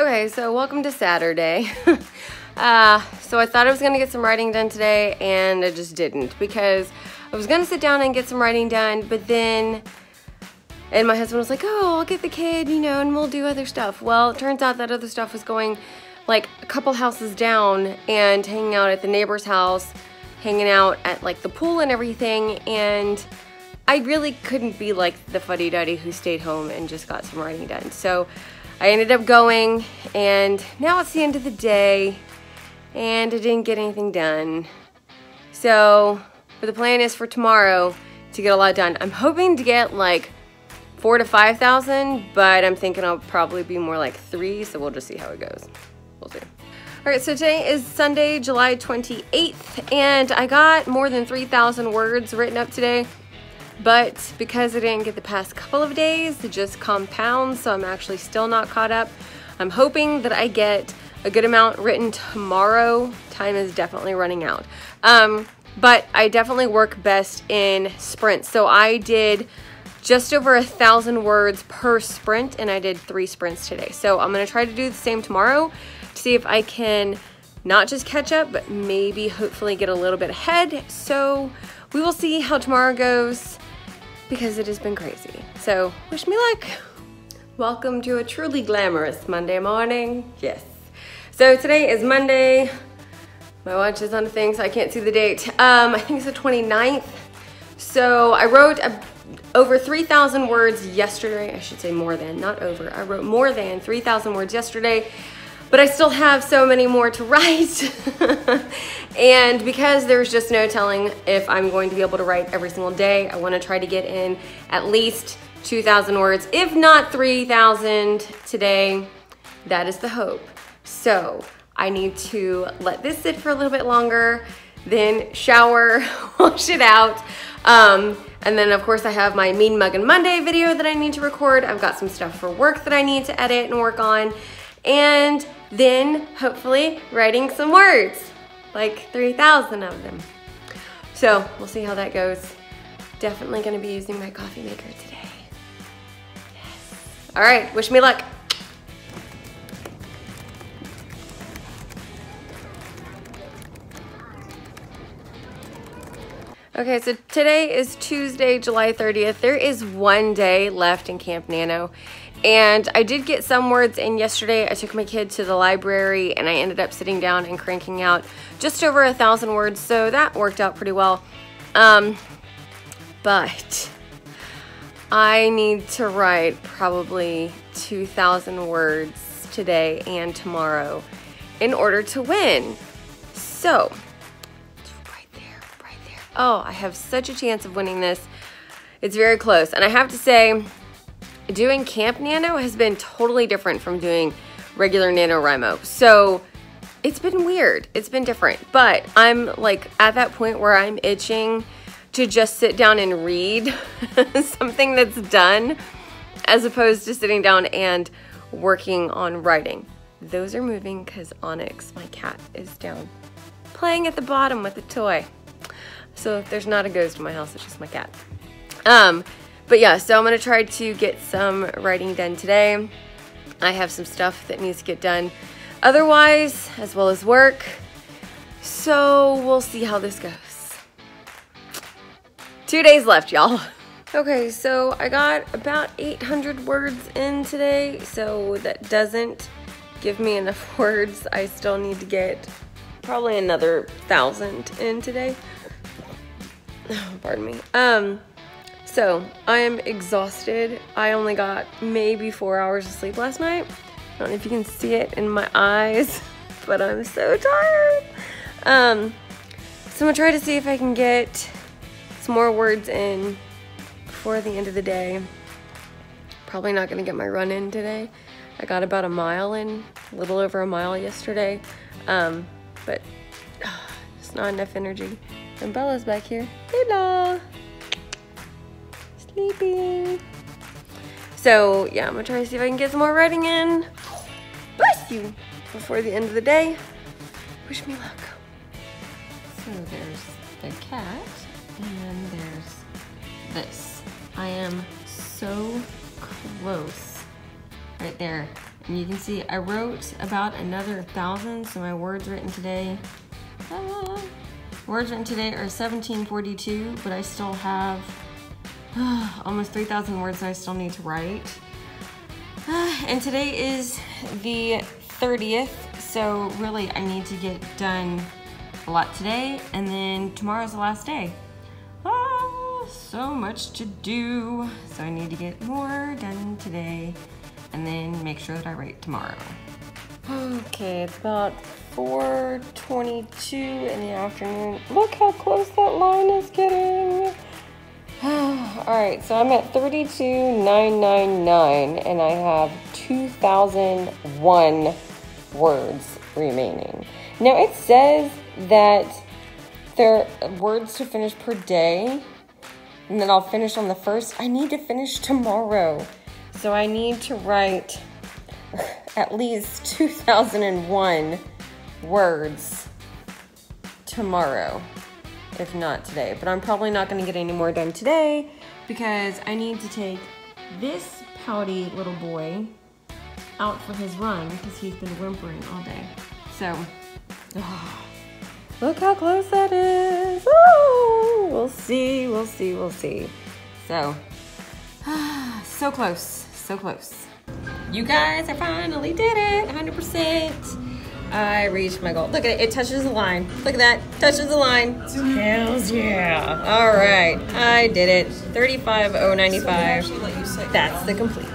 Okay, so welcome to Saturday. uh, so I thought I was gonna get some writing done today and I just didn't because I was gonna sit down and get some writing done, but then, and my husband was like, oh, I'll get the kid, you know, and we'll do other stuff. Well, it turns out that other stuff was going like a couple houses down and hanging out at the neighbor's house, hanging out at like the pool and everything, and I really couldn't be like the fuddy-duddy who stayed home and just got some writing done. So I ended up going and now it's the end of the day and I didn't get anything done. So but the plan is for tomorrow to get a lot done. I'm hoping to get like four to 5,000, but I'm thinking I'll probably be more like three, so we'll just see how it goes. We'll see. All right, so today is Sunday, July 28th, and I got more than 3,000 words written up today. But because I didn't get the past couple of days, it just compounds, so I'm actually still not caught up. I'm hoping that I get a good amount written tomorrow. Time is definitely running out. Um, but I definitely work best in sprints. So I did just over a thousand words per sprint and I did three sprints today. So I'm gonna try to do the same tomorrow to see if I can not just catch up, but maybe hopefully get a little bit ahead. So we will see how tomorrow goes because it has been crazy. So wish me luck. Welcome to a truly glamorous Monday morning. Yes. So today is Monday. My watch is on a thing, so I can't see the date. Um, I think it's the 29th. So I wrote a, over 3,000 words yesterday. I should say more than, not over. I wrote more than 3,000 words yesterday but I still have so many more to write. and because there's just no telling if I'm going to be able to write every single day, I wanna try to get in at least 2,000 words, if not 3,000 today. That is the hope. So I need to let this sit for a little bit longer, then shower, wash it out. Um, and then of course I have my Mean Mug and Monday video that I need to record. I've got some stuff for work that I need to edit and work on. And then hopefully writing some words, like 3,000 of them. So we'll see how that goes. Definitely gonna be using my coffee maker today. Yes. All right, wish me luck. Okay, so today is Tuesday, July 30th. There is one day left in Camp Nano. And I did get some words in yesterday. I took my kid to the library and I ended up sitting down and cranking out just over a thousand words. So that worked out pretty well. Um, but I need to write probably 2,000 words today and tomorrow in order to win. So, right there, right there. Oh, I have such a chance of winning this. It's very close. And I have to say, doing Camp Nano has been totally different from doing regular NaNoWriMo. So it's been weird. It's been different. But I'm like at that point where I'm itching to just sit down and read something that's done as opposed to sitting down and working on writing. Those are moving because Onyx, my cat, is down playing at the bottom with a toy. So there's not a ghost in my house, it's just my cat. Um, but yeah, so I'm gonna try to get some writing done today. I have some stuff that needs to get done otherwise, as well as work. So we'll see how this goes. Two days left, y'all. Okay, so I got about 800 words in today, so that doesn't give me enough words. I still need to get probably another thousand in today. Pardon me. Um, so I am exhausted. I only got maybe four hours of sleep last night. I don't know if you can see it in my eyes, but I'm so tired. Um, so I'm gonna try to see if I can get some more words in before the end of the day. Probably not gonna get my run in today. I got about a mile in, a little over a mile yesterday. Um, but uh, just not enough energy. And Bella's back here. Hello sleeping. So yeah, I'm gonna try to see if I can get some more writing in. Bless you! Before the end of the day. Wish me luck. So there's the cat, and there's this. I am so close right there And you can see I wrote about another thousand, so my words written today, ah, words written today are 1742, but I still have almost 3,000 words I still need to write. And today is the 30th, so really I need to get done a lot today, and then tomorrow's the last day. Oh, so much to do. So I need to get more done today and then make sure that I write tomorrow. Okay, it's about 4.22 in the afternoon. Look how close that line is getting. All right, so I'm at 32,999 and I have 2,001 words remaining. Now it says that there are words to finish per day and then I'll finish on the first. I need to finish tomorrow. So I need to write at least 2001 words tomorrow, if not today. But I'm probably not gonna get any more done today because I need to take this pouty little boy out for his run because he's been whimpering all day. So, oh, look how close that is. Oh, we'll see, we'll see, we'll see. So, so close so close. You guys, I finally did it, 100%. I reached my goal. Look at it, it touches the line. Look at that, touches the line. Hells yeah. All right, I did it. 35095. That's the complete.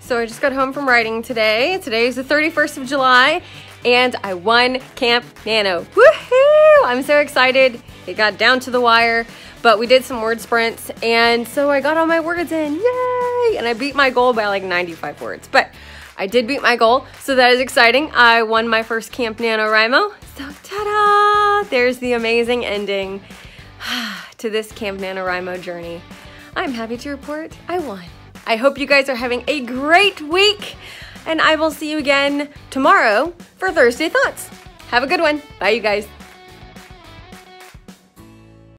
So I just got home from writing today. Today is the 31st of July and I won Camp Nano. Woohoo! I'm so excited. It got down to the wire, but we did some word sprints and so I got all my words in. Yay! And I beat my goal by like 95 words. But I did beat my goal, so that is exciting. I won my first Camp NaNoWriMo. So ta-da! There's the amazing ending to this Camp NaNoWriMo journey. I'm happy to report I won. I hope you guys are having a great week, and I will see you again tomorrow for Thursday Thoughts. Have a good one. Bye, you guys.